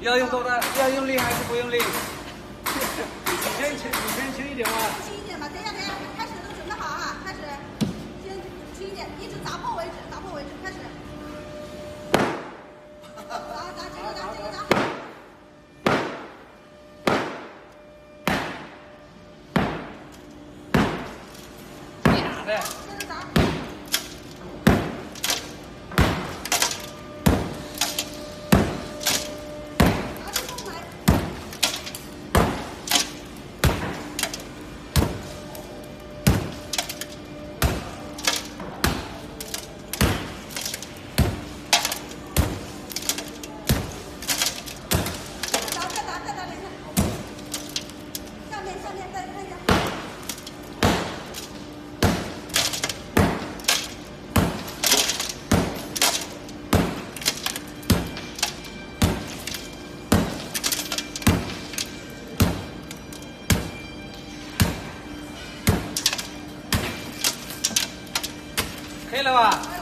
要用多大？要用力还是不用力？你先轻，你先轻一点嘛。轻一点吧，等一下，等一下，开始都准备好啊！开始，先轻一点，一直砸破为止，砸破为止，开始。砸砸，接着砸，接着砸。假可以了吧？